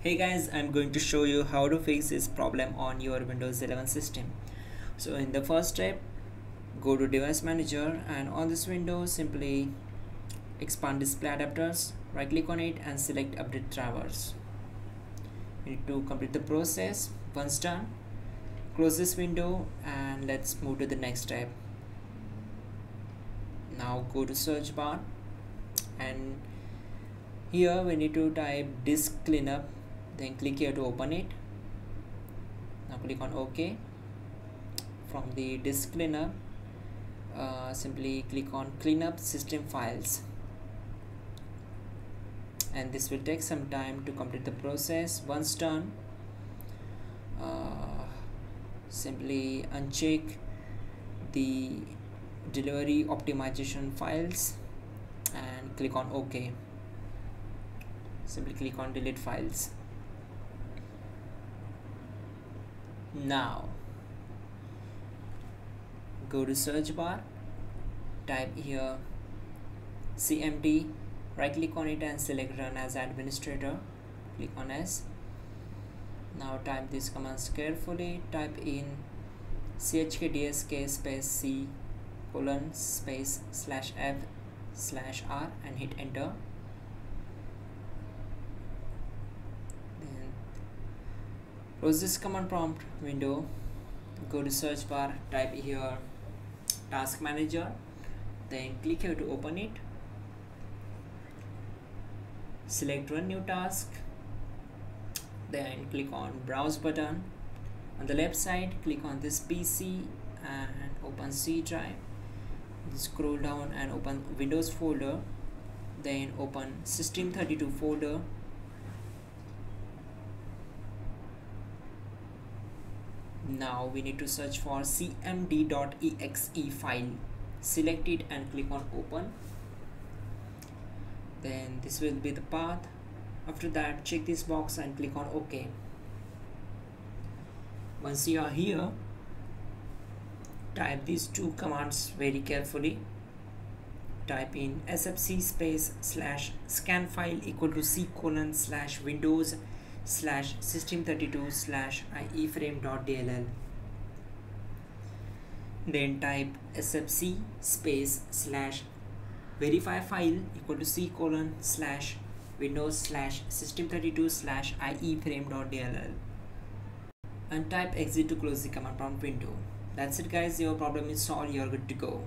Hey guys, I'm going to show you how to fix this problem on your Windows 11 system. So in the first step, go to device manager and on this window simply expand display adapters, right click on it and select update drivers. You need to complete the process. Once done, close this window and let's move to the next step. Now go to search bar and here we need to type disk cleanup then click here to open it. Now click on ok. From the disk cleaner uh, simply click on cleanup system files. And this will take some time to complete the process. Once done uh, simply uncheck the delivery optimization files and click on ok. Simply click on delete files now go to search bar type here cmd right click on it and select run as administrator click on s. Now type these commands carefully type in chkdsk space c colon space slash f slash r and hit enter close this command prompt window. Go to search bar type here task manager then click here to open it. Select run new task then click on browse button. On the left side click on this PC and open C drive. Scroll down and open Windows folder. Then open system32 folder now we need to search for cmd.exe file. Select it and click on open. Then this will be the path. After that check this box and click on ok. Once you are here type these two commands very carefully. Type in sfc space slash scan file equal to c colon slash windows slash system32 slash ieframe.dll then type sfc space slash verify file equal to c colon slash windows slash system32 slash ieframe.dll and type exit to close the command prompt window. That's it guys. Your problem is solved. You're good to go